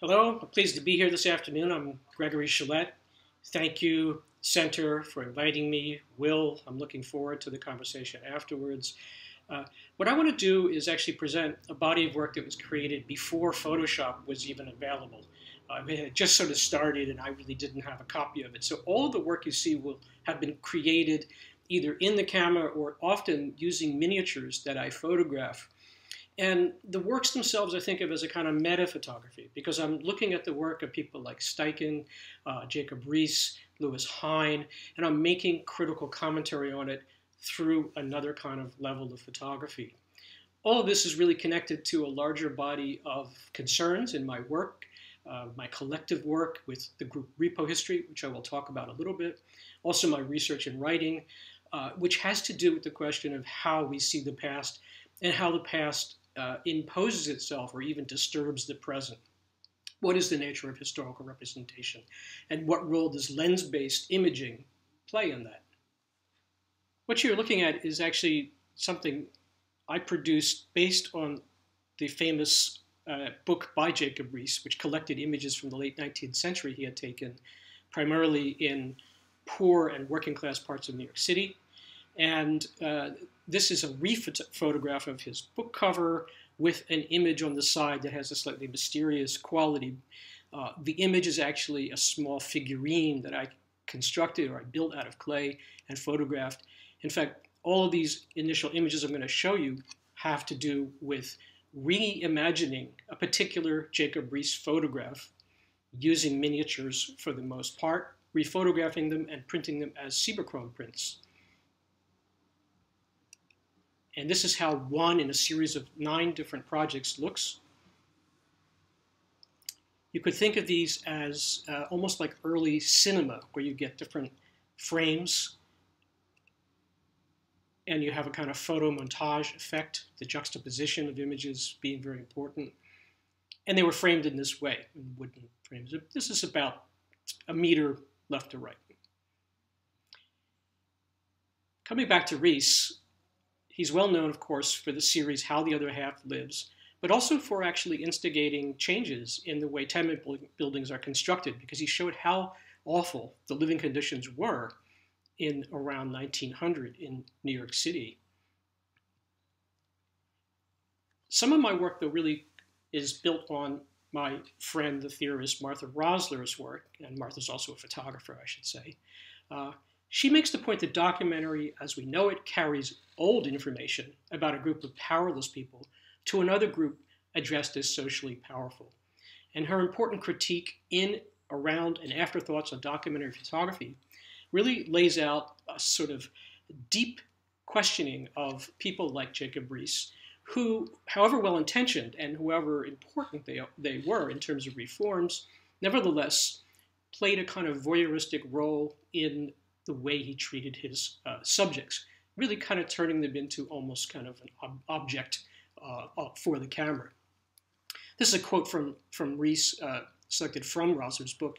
Hello, I'm pleased to be here this afternoon. I'm Gregory Sholette. Thank you, Center, for inviting me. Will, I'm looking forward to the conversation afterwards. Uh, what I want to do is actually present a body of work that was created before Photoshop was even available. Uh, it just sort of started and I really didn't have a copy of it. So all of the work you see will have been created either in the camera or often using miniatures that I photograph and the works themselves I think of as a kind of meta photography because I'm looking at the work of people like Steichen, uh, Jacob Riis, Lewis Hine, and I'm making critical commentary on it through another kind of level of photography. All of this is really connected to a larger body of concerns in my work, uh, my collective work with the group Repo History, which I will talk about a little bit, also my research and writing, uh, which has to do with the question of how we see the past and how the past uh, imposes itself or even disturbs the present. What is the nature of historical representation? And what role does lens based imaging play in that? What you're looking at is actually something I produced based on the famous uh, book by Jacob Riis, which collected images from the late 19th century he had taken primarily in poor and working class parts of New York City. And uh, this is a re-photograph of his book cover with an image on the side that has a slightly mysterious quality. Uh, the image is actually a small figurine that I constructed or I built out of clay and photographed. In fact, all of these initial images I'm going to show you have to do with reimagining a particular Jacob Riis photograph using miniatures for the most part, rephotographing them and printing them as Cibachrome prints. And this is how one in a series of nine different projects looks. You could think of these as uh, almost like early cinema, where you get different frames and you have a kind of photo montage effect, the juxtaposition of images being very important. And they were framed in this way, in wooden frames. This is about a meter left to right. Coming back to Riis, He's well known, of course, for the series How the Other Half Lives, but also for actually instigating changes in the way tenement buildings are constructed because he showed how awful the living conditions were in around 1900 in New York City. Some of my work, though, really is built on my friend, the theorist Martha Rosler's work, and Martha's also a photographer, I should say. Uh, she makes the point that documentary, as we know it, carries old information about a group of powerless people to another group addressed as socially powerful. And her important critique in, around, and afterthoughts on documentary photography really lays out a sort of deep questioning of people like Jacob Riis, who, however well intentioned and however important they, they were in terms of reforms, nevertheless played a kind of voyeuristic role in the way he treated his uh, subjects, really kind of turning them into almost kind of an ob object uh, uh, for the camera. This is a quote from, from Riis, uh, selected from Rosler's book.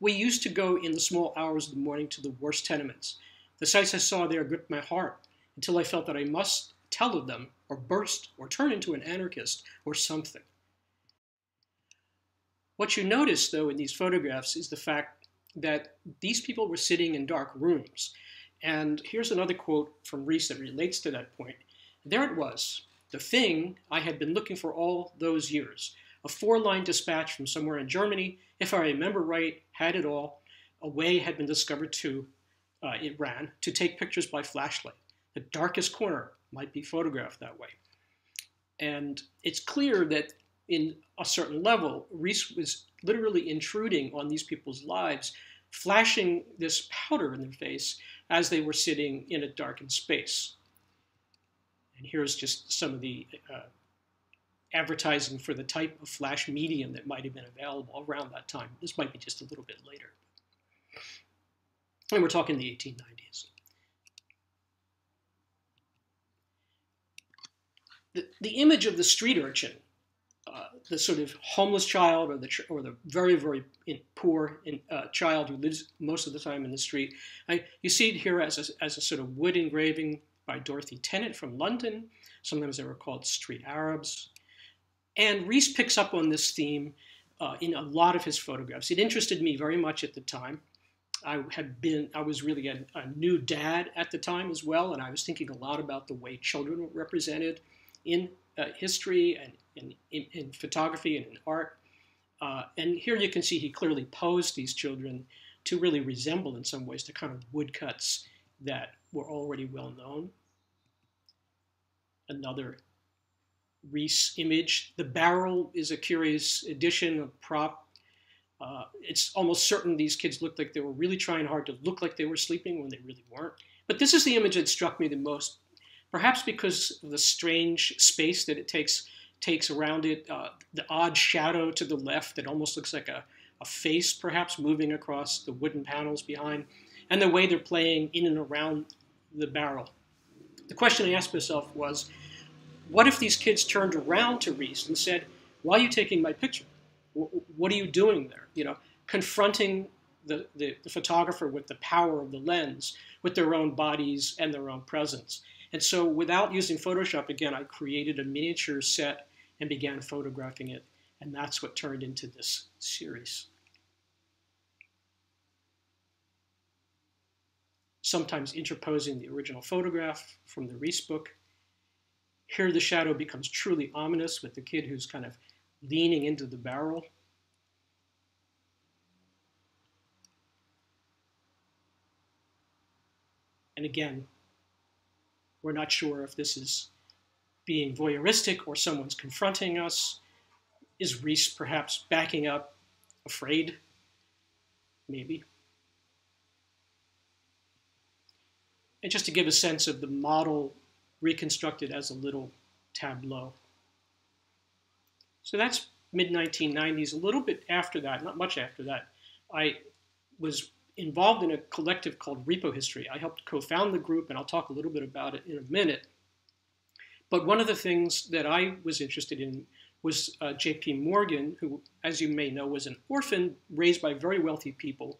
We used to go in the small hours of the morning to the worst tenements. The sights I saw there gripped my heart until I felt that I must tell of them or burst or turn into an anarchist or something. What you notice, though, in these photographs is the fact that these people were sitting in dark rooms. And here's another quote from Riis that relates to that point. There it was, the thing I had been looking for all those years. A four-line dispatch from somewhere in Germany, if I remember right, had it all. A way had been discovered to, uh, it ran, to take pictures by flashlight. The darkest corner might be photographed that way. And it's clear that in a certain level, Riis was literally intruding on these people's lives, flashing this powder in their face as they were sitting in a darkened space. And here's just some of the uh, advertising for the type of flash medium that might have been available around that time. This might be just a little bit later. And we're talking the 1890s. The, the image of the street urchin the sort of homeless child or the or the very very poor in, uh, child who lives most of the time in the street. I, you see it here as a, as a sort of wood engraving by Dorothy Tennant from London. Sometimes they were called street Arabs. And Riis picks up on this theme uh, in a lot of his photographs. It interested me very much at the time. I had been, I was really a, a, new dad at the time as well, and I was thinking a lot about the way children were represented in uh, history and in, in, in, photography and in art. Uh, and here you can see he clearly posed these children to really resemble, in some ways, the kind of woodcuts that were already well known. Another Riis image. The barrel is a curious addition, of prop. Uh, it's almost certain these kids looked like they were really trying hard to look like they were sleeping when they really weren't. But this is the image that struck me the most, perhaps because of the strange space that it takes takes around it, uh, the odd shadow to the left that almost looks like a, a face, perhaps moving across the wooden panels behind, and the way they're playing in and around the barrel. The question I asked myself was, what if these kids turned around to Riis and said, why are you taking my picture? What are you doing there? You know, confronting the, the, the, photographer with the power of the lens, with their own bodies and their own presence. And so without using Photoshop, again, I created a miniature set and began photographing it. And that's what turned into this series. Sometimes interposing the original photograph from the Riis book here the shadow becomes truly ominous with the kid who's kind of leaning into the barrel. And again, we're not sure if this is being voyeuristic or someone's confronting us. Is Riis perhaps backing up, afraid? Maybe. And just to give a sense of the model reconstructed as a little tableau. So that's mid-1990s. A little bit after that, not much after that, I was involved in a collective called Repo History. I helped co-found the group, and I'll talk a little bit about it in a minute. But one of the things that I was interested in was uh, J.P. Morgan, who, as you may know, was an orphan raised by very wealthy people.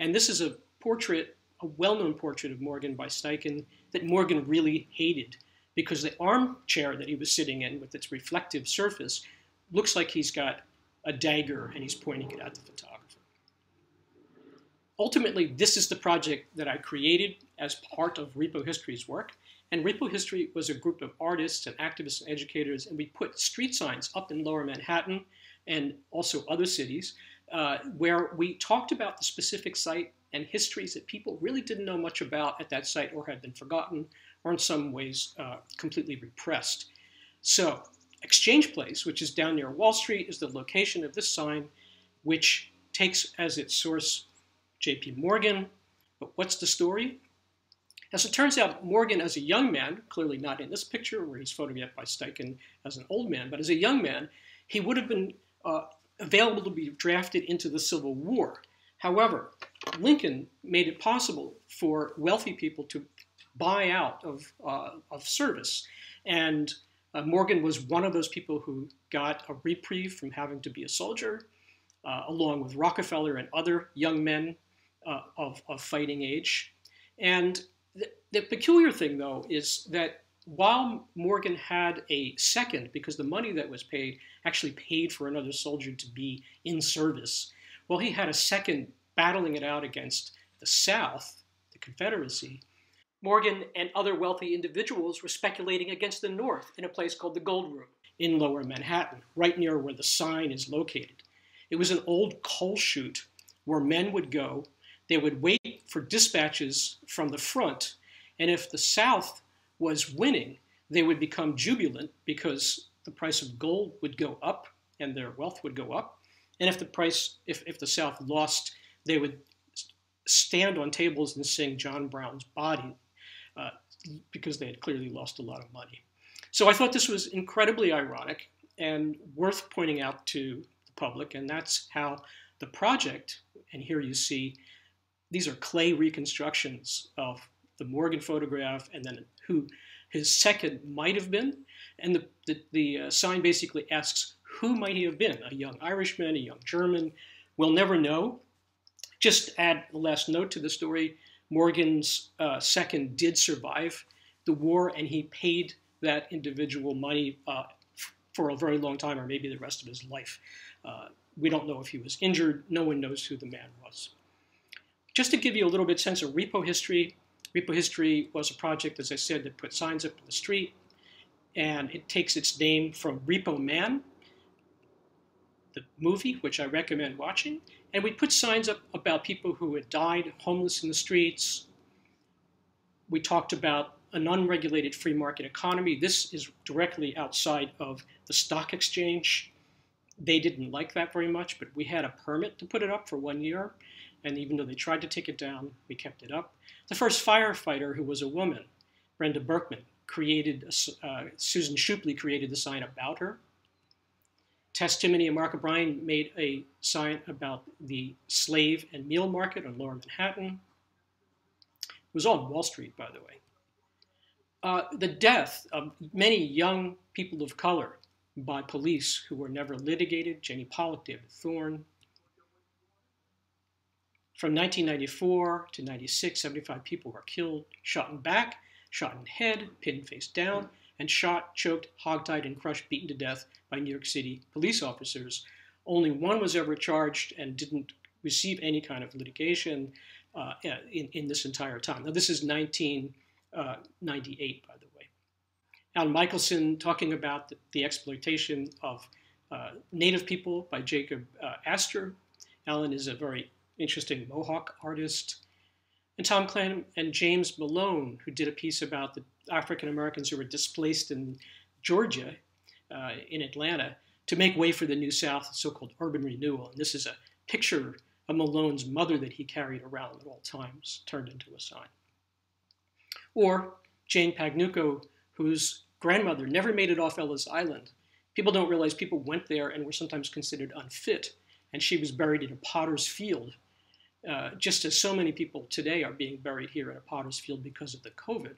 And this is a portrait a well-known portrait of Morgan by Steichen that Morgan really hated because the armchair that he was sitting in with its reflective surface looks like he's got a dagger and he's pointing it at the photographer. Ultimately, this is the project that I created as part of Repo History's work. And Repo History was a group of artists and activists and educators, and we put street signs up in lower Manhattan and also other cities uh, where we talked about the specific site and histories that people really didn't know much about at that site or had been forgotten or in some ways uh, completely repressed. So Exchange Place, which is down near Wall Street, is the location of this sign, which takes as its source J.P. Morgan. But what's the story? As it turns out, Morgan, as a young man, clearly not in this picture where he's photographed by Steichen as an old man, but as a young man, he would have been uh, available to be drafted into the Civil War. However, Lincoln made it possible for wealthy people to buy out of, uh, of service. And uh, Morgan was one of those people who got a reprieve from having to be a soldier, uh, along with Rockefeller and other young men uh, of, of fighting age. And the, the peculiar thing, though, is that while Morgan had a second, because the money that was paid actually paid for another soldier to be in service, well, he had a second battling it out against the South, the Confederacy. Morgan and other wealthy individuals were speculating against the North in a place called the Gold Room in lower Manhattan, right near where the sign is located. It was an old coal chute where men would go. They would wait for dispatches from the front, and if the South was winning, they would become jubilant because the price of gold would go up and their wealth would go up. And if the price, if, if the South lost, they would stand on tables and sing John Brown's Body uh, because they had clearly lost a lot of money. So I thought this was incredibly ironic and worth pointing out to the public, and that's how the project, and here you see, these are clay reconstructions of the Morgan photograph and then who his second might have been. And the, the, the uh, sign basically asks, who might he have been? A young Irishman, a young German? We'll never know. Just add the last note to the story. Morgan's uh, second did survive the war, and he paid that individual money uh, for a very long time, or maybe the rest of his life. Uh, we don't know if he was injured. No one knows who the man was. Just to give you a little bit sense of repo history, repo history was a project, as I said, that put signs up in the street, and it takes its name from Repo Man, the movie, which I recommend watching. And we put signs up about people who had died homeless in the streets. We talked about an unregulated free market economy. This is directly outside of the stock exchange. They didn't like that very much, but we had a permit to put it up for one year. And even though they tried to take it down, we kept it up. The first firefighter, who was a woman, Brenda Berkman, created, uh, Susan Shupley created the sign about her. Tess Timoney and Mark O'Brien made a sign about the slave and meal market on lower Manhattan. It was on Wall Street, by the way. Uh, the death of many young people of color by police who were never litigated, Jenny Polak, David Thorne. From 1994 to 96, 75 people were killed, shot in back, shot in head, pinned face down, and shot, choked, hogtied, and crushed, beaten to death by New York City police officers. Only one was ever charged and didn't receive any kind of litigation uh, in, in this entire time. Now, this is 1998, uh, by the way. Alan Michelson talking about the, the exploitation of uh, Native people by Jacob uh, Astor. Alan is a very interesting Mohawk artist. And Tom Klem and James Malone, who did a piece about the African Americans who were displaced in Georgia, uh, in Atlanta, to make way for the New South, so called urban renewal. And this is a picture of Malone's mother that he carried around at all times, turned into a sign. Or Jane Pagliuca, whose grandmother never made it off Ellis Island. People don't realize people went there and were sometimes considered unfit, and she was buried in a potter's field, uh, just as so many people today are being buried here in a potter's field because of the COVID.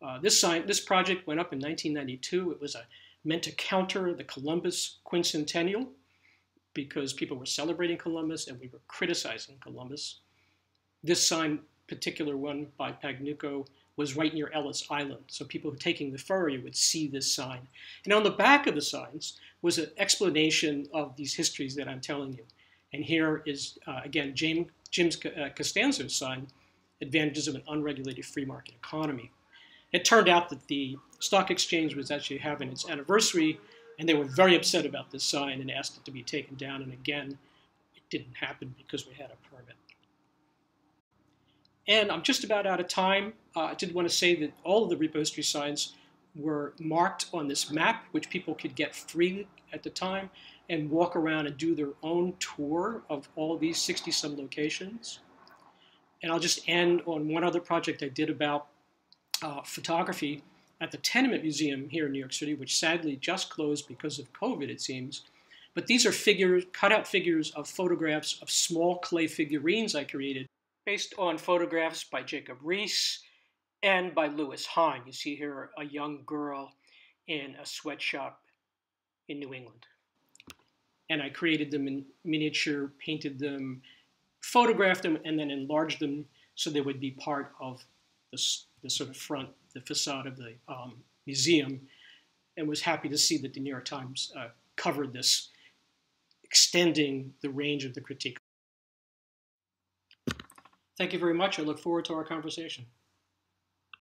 Uh, this, sign, this project went up in 1992. It was a, meant to counter the Columbus quincentennial because people were celebrating Columbus and we were criticizing Columbus. This sign, particular one by Pagliuca, was right near Ellis Island. So people taking the ferry would see this sign. And on the back of the signs was an explanation of these histories that I'm telling you. And here is, uh, again, James, Jim uh, Costanzo's sign, Advantages of an Unregulated Free Market Economy. It turned out that the stock exchange was actually having its anniversary, and they were very upset about this sign and asked it to be taken down. And again, it didn't happen because we had a permit. And I'm just about out of time. Uh, I did want to say that all of the repo history signs were marked on this map, which people could get free at the time and walk around and do their own tour of all these 60 some locations. And I'll just end on one other project I did about uh, photography at the Tenement Museum here in New York City, which sadly just closed because of COVID, it seems. But these are figures, cutout figures of photographs of small clay figurines I created based on photographs by Jacob Riis and by Lewis Hine. You see here a young girl in a sweatshop in New England. And I created them in miniature, painted them, photographed them, and then enlarged them so they would be part of the the sort of front, the facade of the um, museum, and was happy to see that the New York Times uh, covered this, extending the range of the critique. Thank you very much. I look forward to our conversation.